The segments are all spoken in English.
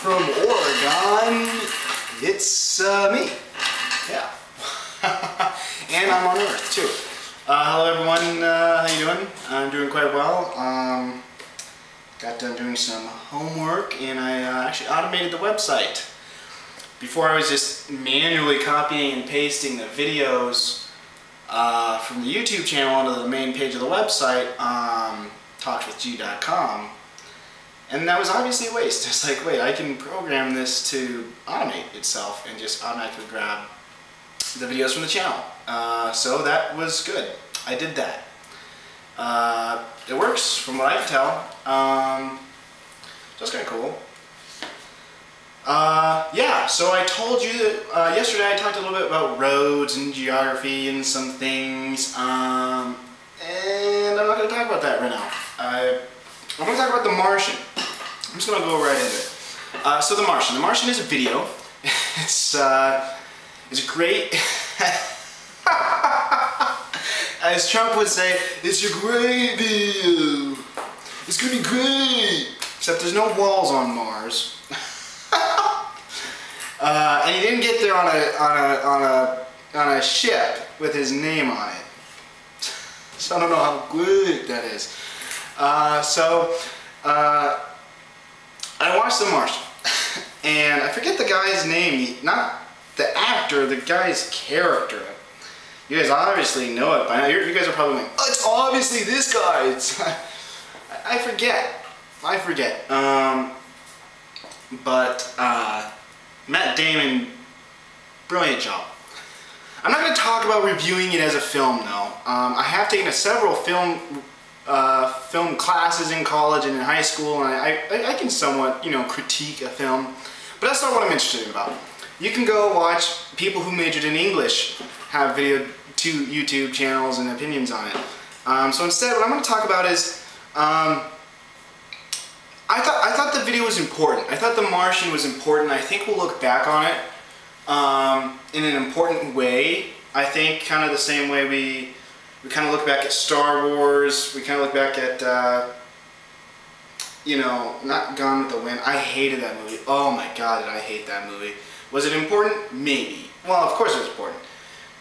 from Oregon, it's uh, me. Yeah. and I'm on Earth too. Uh, hello everyone, uh, how you doing? I'm doing quite well. Um, got done doing some homework and I uh, actually automated the website. Before I was just manually copying and pasting the videos uh, from the YouTube channel onto the main page of the website, um, talkswithg.com. And that was obviously a waste. It's like, wait, I can program this to automate itself and just automatically grab the videos from the channel. Uh, so that was good. I did that. Uh, it works from what I can tell. Um, so it's kind of cool. Uh, yeah, so I told you that uh, yesterday I talked a little bit about roads and geography and some things. Um, and I'm not going to talk about that right now. I, I'm going to talk about The Martian. I'm just to go right into it. Uh, so The Martian. The Martian is a video. it's, uh, it's great. As Trump would say, it's a great video. It's to be great. Except there's no walls on Mars. uh, and he didn't get there on a, on a, on a, on a ship with his name on it. So I don't know how good that is. Uh, so, uh, I watched The Martian, and I forget the guy's name, not the actor, the guy's character. You guys obviously know it by now. You guys are probably like, oh, it's obviously this guy. It's, I forget. I forget. Um, but uh, Matt Damon, brilliant job. I'm not going to talk about reviewing it as a film, though. Um, I have taken a several film uh, film classes in college and in high school, and I, I, I, can somewhat, you know, critique a film. But that's not what I'm interested in about. You can go watch people who majored in English have video two YouTube channels and opinions on it. Um, so instead, what I'm going to talk about is, um, I thought I thought the video was important. I thought The Martian was important. I think we'll look back on it um, in an important way. I think kind of the same way we we kind of look back at Star Wars. We kind of look back at uh, you know not Gone with the Wind. I hated that movie. Oh my God, did I hate that movie? Was it important? Maybe. Well, of course it was important.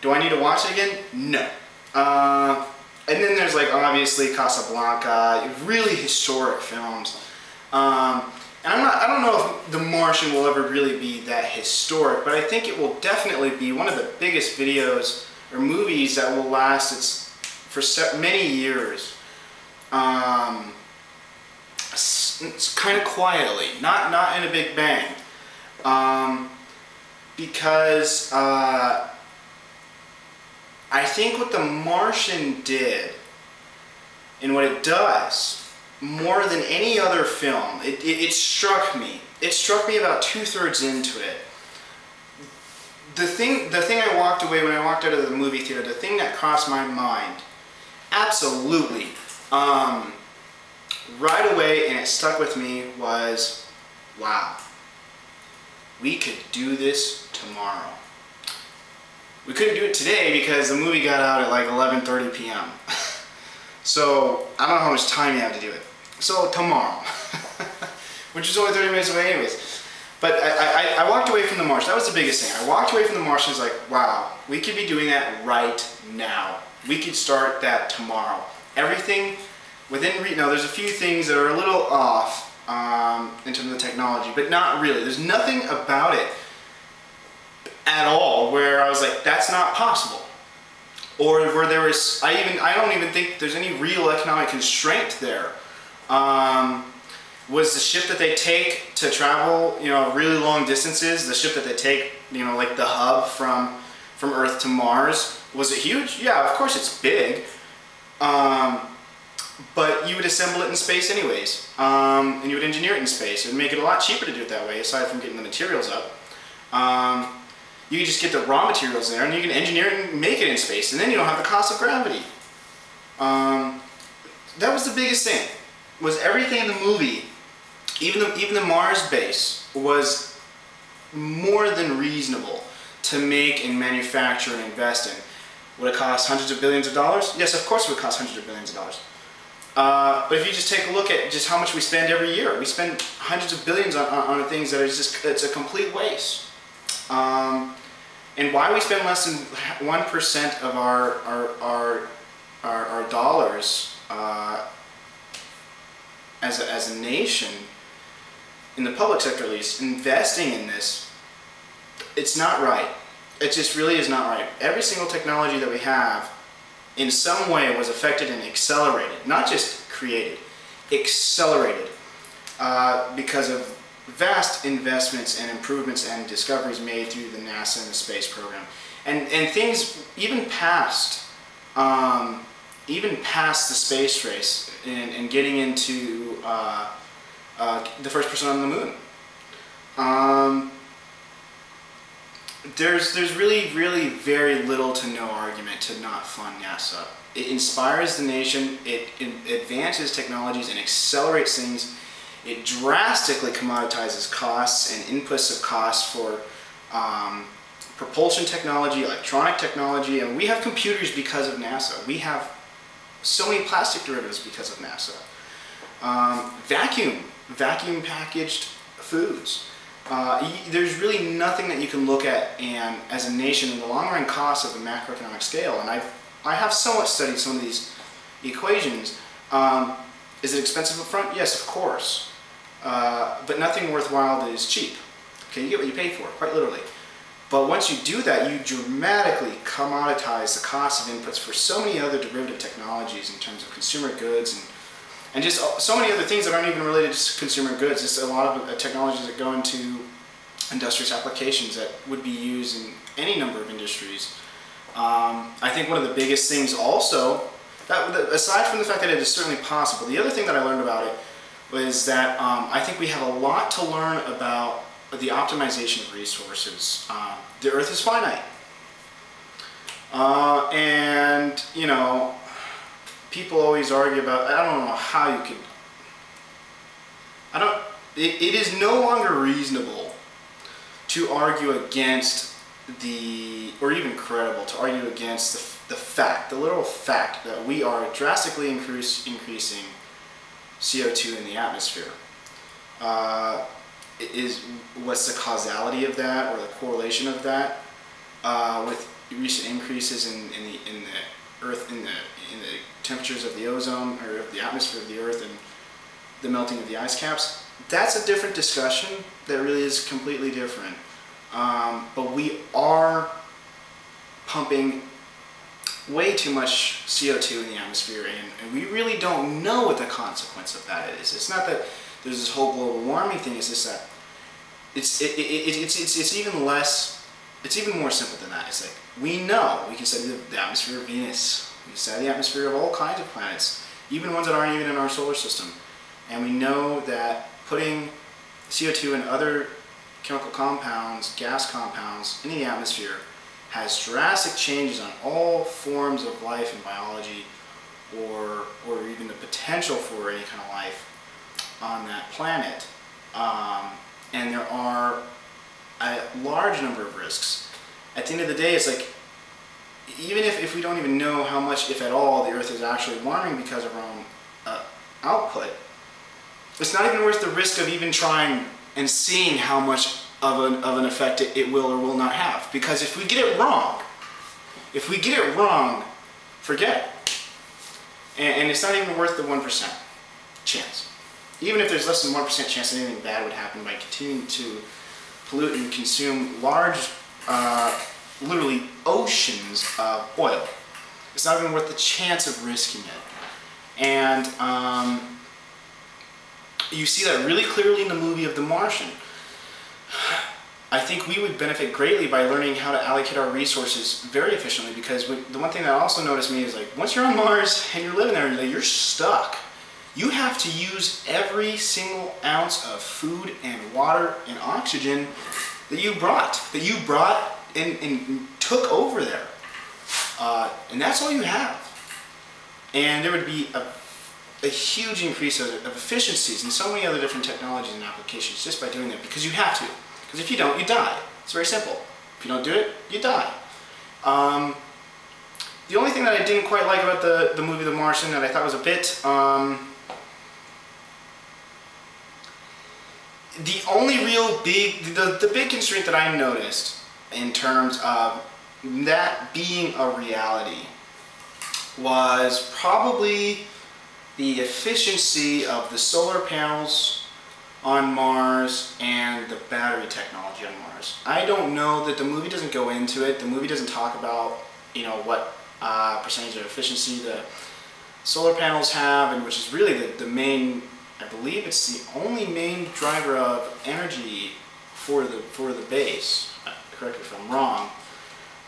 Do I need to watch it again? No. Uh, and then there's like obviously Casablanca, really historic films. Um, and I'm not, I don't know if The Martian will ever really be that historic, but I think it will definitely be one of the biggest videos or movies that will last its, for many years. Um, kind of quietly, not not in a big bang, um, because uh, I think what The Martian did, and what it does, more than any other film, it, it, it struck me. It struck me about two-thirds into it. The thing, the thing I walked away when I walked out of the movie theater, the thing that crossed my mind, absolutely, um, right away, and it stuck with me, was, wow, we could do this tomorrow. We couldn't do it today because the movie got out at like 11.30 p.m. so I don't know how much time you have to do it. So tomorrow, which is only 30 minutes away anyways. But I, I, I, walked away from The Martian. That was the biggest thing. I walked away from The Martian. I was like, wow, we could be doing that right now. We could start that tomorrow. Everything within, know, there's a few things that are a little off um, in terms of the technology, but not really. There's nothing about it at all where I was like, that's not possible. Or where there was, I even, I don't even think there's any real economic constraint there. Um, was the ship that they take to travel, you know, really long distances, the ship that they take, you know, like the hub from, from Earth to Mars, was it huge? Yeah, of course it's big. Um, but you would assemble it in space anyways. Um, and you would engineer it in space. It would make it a lot cheaper to do it that way, aside from getting the materials up. Um, you can just get the raw materials there and you can engineer it and make it in space and then you don't have the cost of gravity. Um, that was the biggest thing, was everything in the movie, even the, even the Mars base, was more than reasonable to make and manufacture and invest in. Would it cost hundreds of billions of dollars? Yes, of course it would cost hundreds of billions of dollars. Uh, but if you just take a look at just how much we spend every year, we spend hundreds of billions on, on, on things that are just, it's a complete waste. Um, and why we spend less than 1% of our, our, our, our, our dollars uh, as, a, as a nation, in the public sector at least, investing in this, it's not right. It just really is not right. Every single technology that we have in some way was affected and accelerated, not just created, accelerated uh, because of vast investments and improvements and discoveries made through the NASA and the space program. And, and things even past, um, even past the space race and, and getting into uh, uh, the first person on the moon. Um, there's there's really really very little to no argument to not fund NASA. It inspires the nation. It, it advances technologies and accelerates things. It drastically commoditizes costs and inputs of costs for um, propulsion technology, electronic technology, and we have computers because of NASA. We have so many plastic derivatives because of NASA. Um, vacuum, vacuum packaged foods. Uh, there's really nothing that you can look at and as a nation in the long run costs of the macroeconomic scale. And I've, I have somewhat studied some of these equations. Um, is it expensive up front? Yes, of course. Uh, but nothing worthwhile that is cheap. Okay, you get what you pay for, quite literally. But once you do that, you dramatically commoditize the cost of inputs for so many other derivative technologies in terms of consumer goods and and just so many other things that aren't even related to consumer goods. Just a lot of uh, technologies that go into industrious applications that would be used in any number of industries. Um, I think one of the biggest things also, that, aside from the fact that it is certainly possible, the other thing that I learned about it was that um, I think we have a lot to learn about the optimization of resources. Um, the Earth is finite. Uh, and, you know, people always argue about, I don't know how you can, I don't, it, it is no longer reasonable to argue against the, or even credible, to argue against the, the fact, the literal fact that we are drastically increase, increasing CO2 in the atmosphere. Uh, is what's the causality of that or the correlation of that uh, with recent increases in, in the in the earth in the in the temperatures of the ozone or the atmosphere of the Earth and the melting of the ice caps, that's a different discussion that really is completely different. Um, but we are pumping way too much CO2 in the atmosphere and, and, we really don't know what the consequence of that is. It's not that there's this whole global warming thing, it's just that it's, it, it, it, it's, it's, it's even less, it's even more simple than that. It's like, we know, we can study the, the atmosphere of Venus, we study the atmosphere of all kinds of planets, even ones that aren't even in our solar system. And we know that putting CO2 and other chemical compounds, gas compounds, in the atmosphere has drastic changes on all forms of life and biology or, or even the potential for any kind of life on that planet. Um, and there are a large number of risks. At the end of the day, it's like even if, if we don't even know how much, if at all, the Earth is actually warming because of our own uh, output, it's not even worth the risk of even trying and seeing how much of an, of an effect it, it will or will not have. Because if we get it wrong, if we get it wrong, forget it. And, and it's not even worth the 1% chance. Even if there's less than 1% chance that anything bad would happen by continuing to pollute and consume large uh, literally oceans of oil. It's not even worth the chance of risking it. And um, you see that really clearly in the movie of The Martian. I think we would benefit greatly by learning how to allocate our resources very efficiently because the one thing that also noticed me is like once you're on Mars and you're living there, you're stuck. You have to use every single ounce of food and water and oxygen that you brought, that you brought and, and took over there. Uh, and that's all you have. And there would be a, a huge increase of, of, efficiencies and so many other different technologies and applications just by doing that because you have to. Because if you don't, you die. It's very simple. If you don't do it, you die. Um, the only thing that I didn't quite like about the, the movie The Martian that I thought was a bit, um, the only real big, the, the big constraint that I noticed in terms of that being a reality was probably the efficiency of the solar panels on Mars and the battery technology on Mars. I don't know that the movie doesn't go into it. The movie doesn't talk about, you know, what uh, percentage of efficiency the solar panels have, and which is really the, the main, I believe it's the only main driver of energy for the, for the base. Correct me if I'm wrong.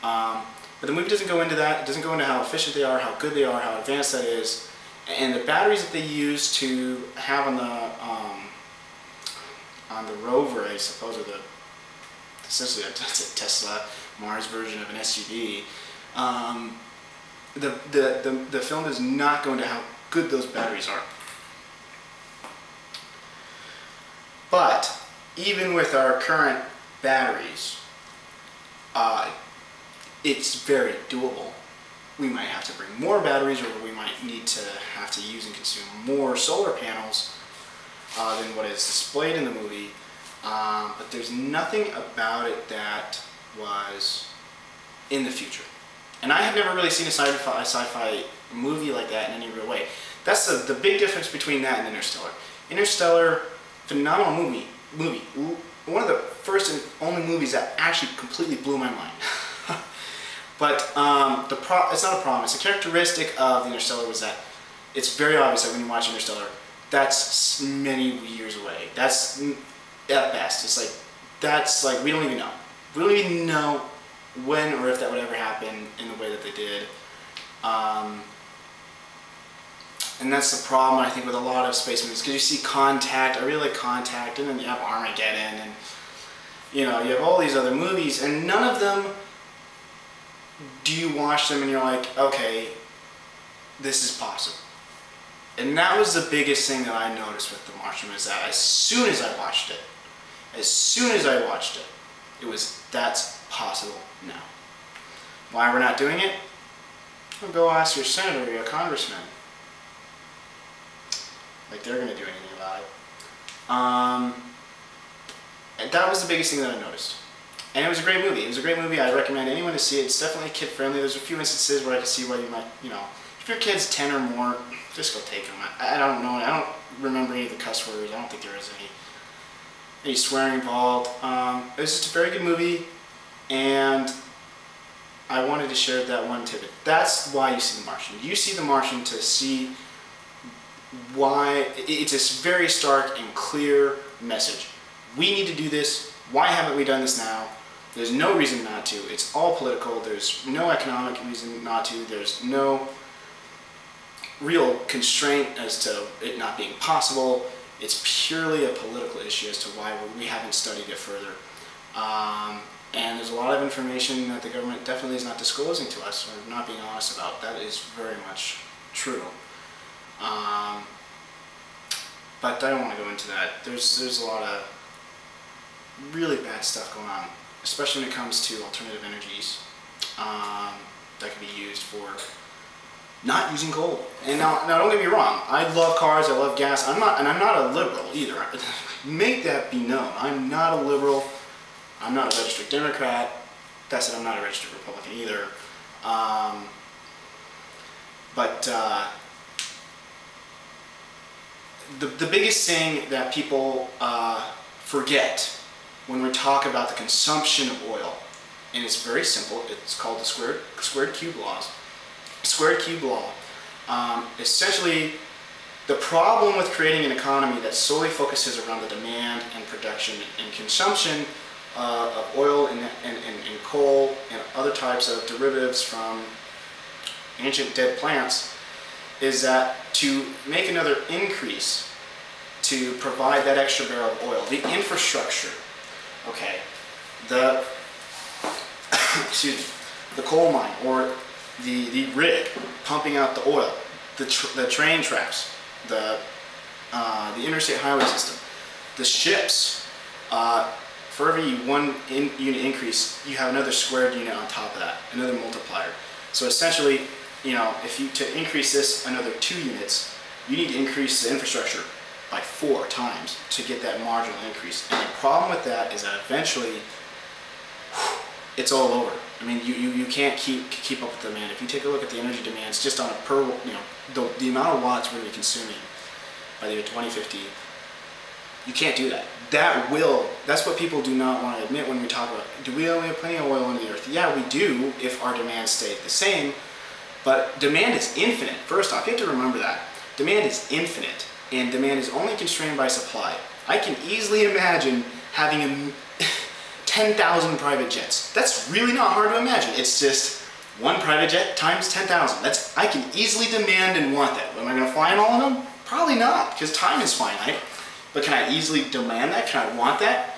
Um, but the movie doesn't go into that. It doesn't go into how efficient they are, how good they are, how advanced that is. And the batteries that they use to have on the um, on the rover, I suppose, or the essentially a Tesla Mars version of an SUV. Um, the, the, the, the film is not going to how good those batteries are. But even with our current batteries, uh, it's very doable. We might have to bring more batteries or we might need to have to use and consume more solar panels uh, than what is displayed in the movie. Um, but there's nothing about it that was in the future. And I have never really seen a sci-fi, sci-fi movie like that in any real way. That's the, the big difference between that and Interstellar. Interstellar, phenomenal movie, movie. One of the first and only movies that actually completely blew my mind. but um, the pro it's not a problem. It's a characteristic of the Interstellar was that it's very obvious that when you watch Interstellar, that's many years away. That's at best. It's like that's like we don't even know. We don't even know when or if that would ever happen in the way that they did. Um, and that's the problem I think with a lot of space movies because you see Contact, I really like Contact, and then you have Armageddon, and you know you have all these other movies, and none of them do you watch them and you're like, okay, this is possible. And that was the biggest thing that I noticed with The Martian is that as soon as I watched it, as soon as I watched it, it was that's possible now. Why we're not doing it? Well, go ask your senator or your congressman. Like they're going to do anything about it. Um, that was the biggest thing that I noticed. And it was a great movie. It was a great movie. I recommend anyone to see it. It's definitely kid friendly. There's a few instances where I can see why you might, you know, if your kid's 10 or more, just go take them. I, I don't know. I don't remember any of the cuss words. I don't think there is any any swearing involved. Um, it was just a very good movie, and I wanted to share that one tidbit. That's why you see The Martian. You see The Martian to see why it's this very stark and clear message. We need to do this. Why haven't we done this now? There's no reason not to. It's all political. There's no economic reason not to. There's no real constraint as to it not being possible. It's purely a political issue as to why we haven't studied it further. Um, and there's a lot of information that the government definitely is not disclosing to us or not being honest about. That is very much true. Um, but I don't want to go into that. There's, there's a lot of really bad stuff going on, especially when it comes to alternative energies um, that can be used for not using coal. And now, now don't get me wrong. I love cars. I love gas. I'm not, and I'm not a liberal either. Make that be known. I'm not a liberal. I'm not a registered Democrat. That said, I'm not a registered Republican either. Um, but uh, the the biggest thing that people uh, forget when we talk about the consumption of oil, and it's very simple. It's called the squared squared cube laws squared cube law. Um, essentially, the problem with creating an economy that solely focuses around the demand and production and consumption uh, of oil and, and, and, and, coal and other types of derivatives from ancient dead plants is that to make another increase to provide that extra barrel of oil, the infrastructure, okay, the, excuse me, the coal mine or the, the rig pumping out the oil, the, tr the train tracks, the, uh, the interstate highway system, the ships. Uh, for every one in unit increase, you have another squared unit on top of that, another multiplier. So essentially, you know, if you to increase this another two units, you need to increase the infrastructure by four times to get that marginal increase. And the problem with that is that eventually it's all over. I mean, you, you, you can't keep keep up with the demand. If you take a look at the energy demands just on a per, you know, the, the amount of watts we're going to be consuming by the year 2050, you can't do that. That will, that's what people do not want to admit when we talk about, do we only have plenty of oil on the earth? Yeah, we do if our demand stayed the same, but demand is infinite. First off, you have to remember that. Demand is infinite, and demand is only constrained by supply. I can easily imagine having 10,000 private jets. That's really not hard to imagine. It's just one private jet times 10,000. That's I can easily demand and want that. Am I going to fly in all of them? Probably not, because time is finite. But can I easily demand that? Can I want that?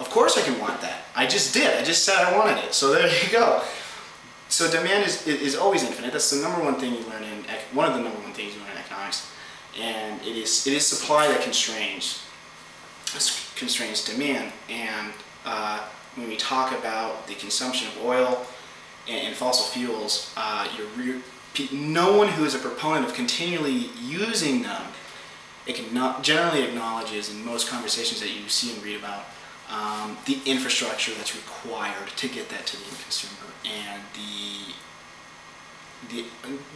Of course I can want that. I just did. I just said I wanted it. So there you go. So demand is, is always infinite. That's the number one thing you learn in, one of the number one things you learn in economics. And it is, it is supply that constrains, constrains demand. And uh, when we talk about the consumption of oil and, and fossil fuels, uh, no one who is a proponent of continually using them generally acknowledges in most conversations that you see and read about um, the infrastructure that's required to get that to the consumer and the the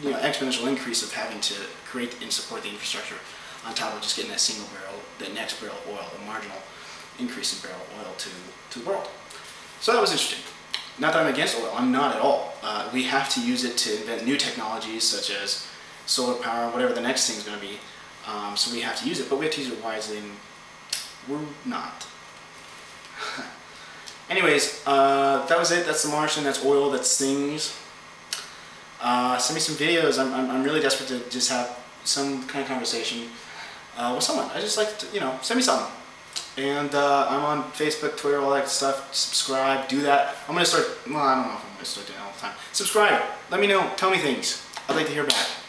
you know, exponential increase of having to create and support the infrastructure on top of just getting that single barrel, that next barrel of oil, the marginal increase in barrel of oil to, to the world. So that was interesting. Not that I'm against oil, I'm not at all. Uh, we have to use it to invent new technologies such as solar power, whatever the next thing is going to be. Um, so we have to use it, but we have to use it wisely, and we're not. Anyways, uh, that was it. That's the Martian. That's oil. That's things. Uh, send me some videos. I'm, I'm, I'm, really desperate to just have some kind of conversation uh, with someone. I just like to, you know, send me something. And uh, I'm on Facebook, Twitter, all that stuff. Subscribe, do that. I'm going to start, well, I don't know if I'm going to start doing all the time. Subscribe. Let me know. Tell me things. I'd like to hear back.